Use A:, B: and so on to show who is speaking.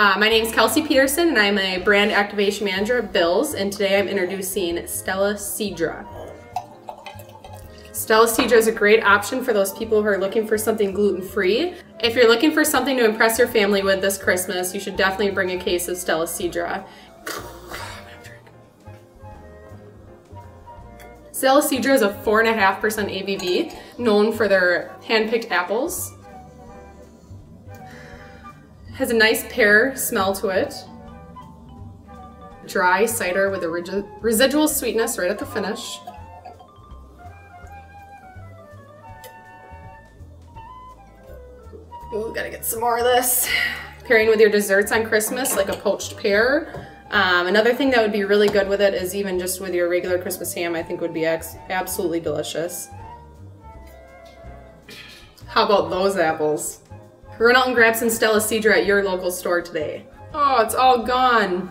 A: Uh, my name is Kelsey Peterson and I'm a brand activation manager at Bills and today I'm introducing Stella Cidre. Stella Cidre is a great option for those people who are looking for something gluten-free. If you're looking for something to impress your family with this Christmas, you should definitely bring a case of Stella Cidre. Stella Cidre is a 4.5% ABV, known for their hand-picked apples. Has a nice pear smell to it. Dry cider with a residual sweetness right at the finish. Ooh, gotta get some more of this. Pairing with your desserts on Christmas, like a poached pear. Um, another thing that would be really good with it is even just with your regular Christmas ham, I think would be absolutely delicious. How about those apples? Run out and grab some Stella Cidre at your local store today. Oh, it's all gone.